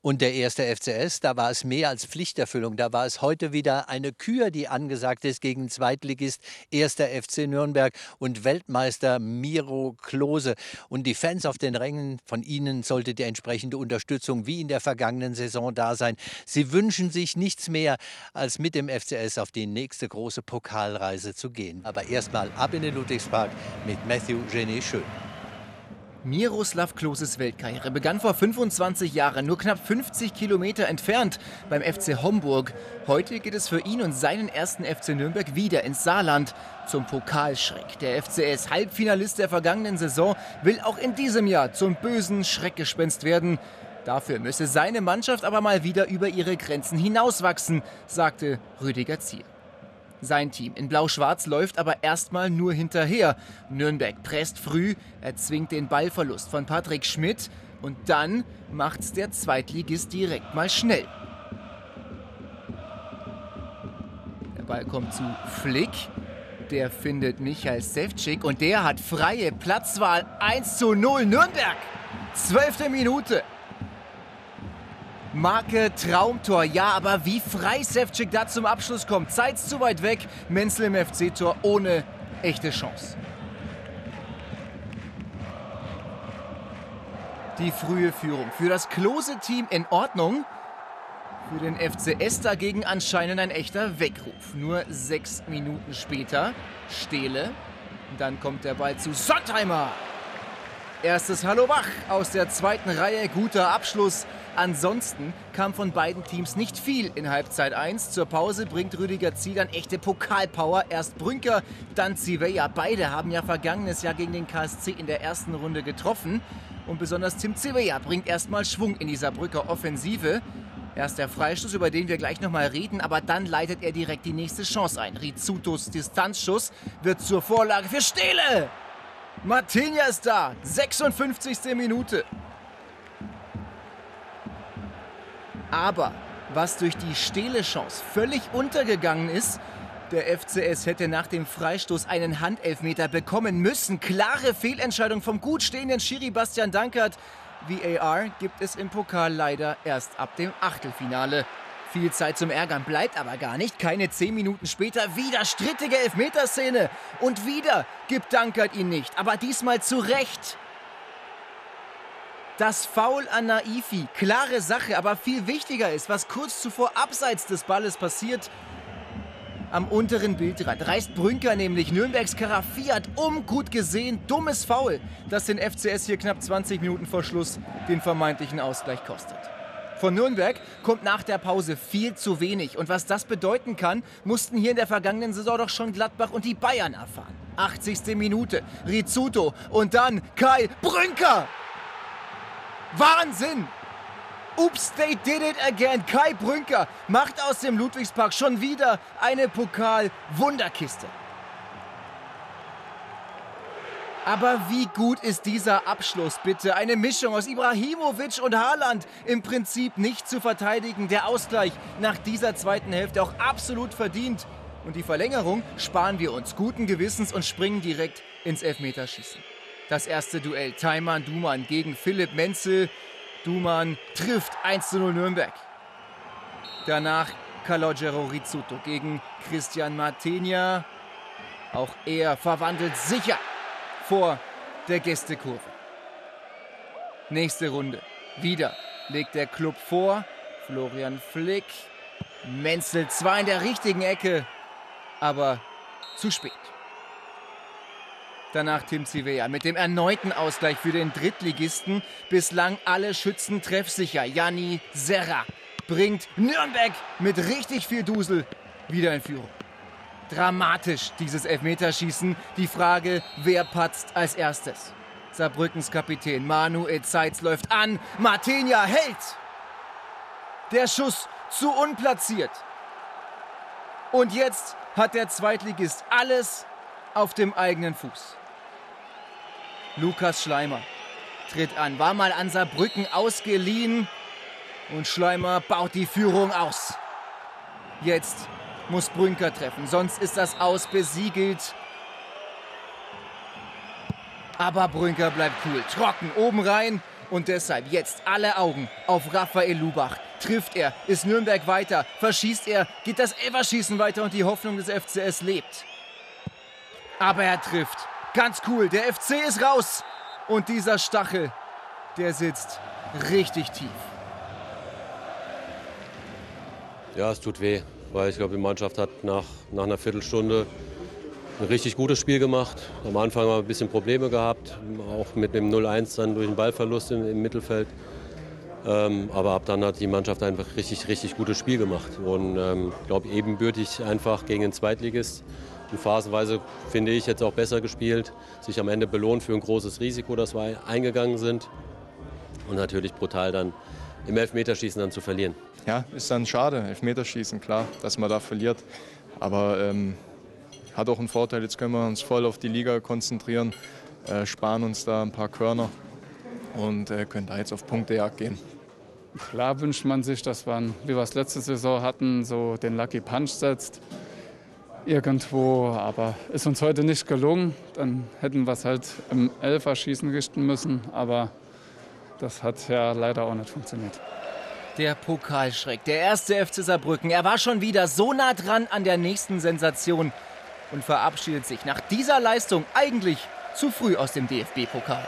Und der erste FCS, da war es mehr als Pflichterfüllung. Da war es heute wieder eine Kür, die angesagt ist gegen Zweitligist erster FC Nürnberg und Weltmeister Miro Klose. Und die Fans auf den Rängen, von ihnen sollte die entsprechende Unterstützung wie in der vergangenen Saison da sein. Sie wünschen sich nichts mehr, als mit dem FCS auf die nächste große Pokalreise zu gehen. Aber erstmal ab in den Ludwigspark mit Matthew Genet Schön. Miroslav Kloses Weltkarriere begann vor 25 Jahren, nur knapp 50 Kilometer entfernt beim FC Homburg. Heute geht es für ihn und seinen ersten FC Nürnberg wieder ins Saarland zum Pokalschreck. Der FCS, Halbfinalist der vergangenen Saison, will auch in diesem Jahr zum bösen Schreckgespenst werden. Dafür müsse seine Mannschaft aber mal wieder über ihre Grenzen hinauswachsen, sagte Rüdiger Ziel. Sein Team in Blau-Schwarz läuft aber erstmal nur hinterher. Nürnberg presst früh, erzwingt den Ballverlust von Patrick Schmidt und dann macht's der Zweitligist direkt mal schnell. Der Ball kommt zu Flick. Der findet Michael Sevcik und der hat freie Platzwahl 1 zu 0 Nürnberg. Zwölfte Minute. Marke Traumtor. Ja, aber wie frei Sevcik da zum Abschluss kommt. Zeit zu weit weg. Menzel im FC-Tor ohne echte Chance. Die frühe Führung für das Klose-Team in Ordnung. Für den FCS dagegen anscheinend ein echter Weckruf. Nur sechs Minuten später Stehle. Dann kommt der Ball zu Sontheimer. Erstes Hallo wach aus der zweiten Reihe. Guter Abschluss. Ansonsten kam von beiden Teams nicht viel in Halbzeit 1. Zur Pause bringt Rüdiger Ziel dann echte Pokalpower. Erst Brünker, dann Ziveya. Beide haben ja vergangenes Jahr gegen den KSC in der ersten Runde getroffen. Und besonders Tim Ziveya bringt erstmal Schwung in dieser Brücker Offensive. Erst der Freistoß, über den wir gleich nochmal reden, aber dann leitet er direkt die nächste Chance ein. Rizzutos Distanzschuss wird zur Vorlage für Stele. Martinia ist da, 56. Minute. Aber was durch die Stele-Chance völlig untergegangen ist, der FCS hätte nach dem Freistoß einen Handelfmeter bekommen müssen. Klare Fehlentscheidung vom gut stehenden Schiri Bastian Dankert. VAR gibt es im Pokal leider erst ab dem Achtelfinale. Viel Zeit zum Ärgern bleibt aber gar nicht. Keine zehn Minuten später wieder strittige Elfmeterszene. Und wieder gibt Dankert ihn nicht. Aber diesmal zu Recht. Das Foul an Naifi, klare Sache, aber viel wichtiger ist, was kurz zuvor abseits des Balles passiert. Am unteren Bildrand reißt Brünker nämlich Nürnbergs Karafiat um, gut gesehen, dummes Foul, das den FCS hier knapp 20 Minuten vor Schluss den vermeintlichen Ausgleich kostet. Von Nürnberg kommt nach der Pause viel zu wenig. Und was das bedeuten kann, mussten hier in der vergangenen Saison doch schon Gladbach und die Bayern erfahren. 80. Minute, Rizzuto und dann Kai Brünker. Wahnsinn! Ups, they did it again. Kai Brünker macht aus dem Ludwigspark schon wieder eine Pokal-Wunderkiste. Aber wie gut ist dieser Abschluss bitte? Eine Mischung aus Ibrahimovic und Haaland. Im Prinzip nicht zu verteidigen. Der Ausgleich nach dieser zweiten Hälfte auch absolut verdient. Und die Verlängerung sparen wir uns guten Gewissens und springen direkt ins Elfmeterschießen. Das erste Duell Taiman Duman gegen Philipp Menzel. Duman trifft 1 zu 0 Nürnberg. Danach Calogero Rizzuto gegen Christian Martenia. Auch er verwandelt sicher vor der Gästekurve. Nächste Runde. Wieder legt der Club vor. Florian Flick. Menzel zwar in der richtigen Ecke, aber zu spät. Danach Tim Zivea mit dem erneuten Ausgleich für den Drittligisten. Bislang alle Schützen treffsicher. Janni Serra bringt Nürnberg mit richtig viel Dusel wieder in Führung. Dramatisch dieses Elfmeterschießen. Die Frage, wer patzt als erstes? Saarbrückens Kapitän Manuel Zeitz läuft an. Martinia hält. Der Schuss zu unplatziert. Und jetzt hat der Zweitligist alles auf dem eigenen Fuß. Lukas Schleimer tritt an, war mal an Saarbrücken ausgeliehen und Schleimer baut die Führung aus. Jetzt muss Brünker treffen, sonst ist das Aus besiegelt. Aber Brünker bleibt cool, trocken, oben rein Und deshalb jetzt alle Augen auf Raphael Lubach. Trifft er? Ist Nürnberg weiter? Verschießt er? Geht das Everschießen weiter und die Hoffnung des FCS lebt? Aber er trifft. Ganz cool. Der FC ist raus. Und dieser Stachel, der sitzt richtig tief. Ja, es tut weh, weil ich glaube, die Mannschaft hat nach, nach einer Viertelstunde ein richtig gutes Spiel gemacht. Am Anfang haben wir ein bisschen Probleme gehabt, auch mit dem 0-1 dann durch den Ballverlust im, im Mittelfeld. Ähm, aber ab dann hat die Mannschaft einfach richtig, richtig gutes Spiel gemacht. Und ich ähm, glaube, ebenbürtig einfach gegen den Zweitligist. Und phasenweise, finde ich, jetzt auch besser gespielt. Sich am Ende belohnt für ein großes Risiko, das wir eingegangen sind. Und natürlich brutal dann im Elfmeterschießen dann zu verlieren. Ja, ist dann schade, Elfmeterschießen, klar, dass man da verliert. Aber ähm, hat auch einen Vorteil, jetzt können wir uns voll auf die Liga konzentrieren, äh, sparen uns da ein paar Körner und äh, können da jetzt auf Punktejagd gehen. Klar wünscht man sich, dass man, wie wir es letzte Saison hatten, so den Lucky Punch setzt. Irgendwo, aber ist uns heute nicht gelungen. Dann hätten wir es halt im Elferschießen richten müssen, aber das hat ja leider auch nicht funktioniert. Der Pokalschreck, der erste FC Saarbrücken. Er war schon wieder so nah dran an der nächsten Sensation und verabschiedet sich nach dieser Leistung eigentlich zu früh aus dem DFB-Pokal.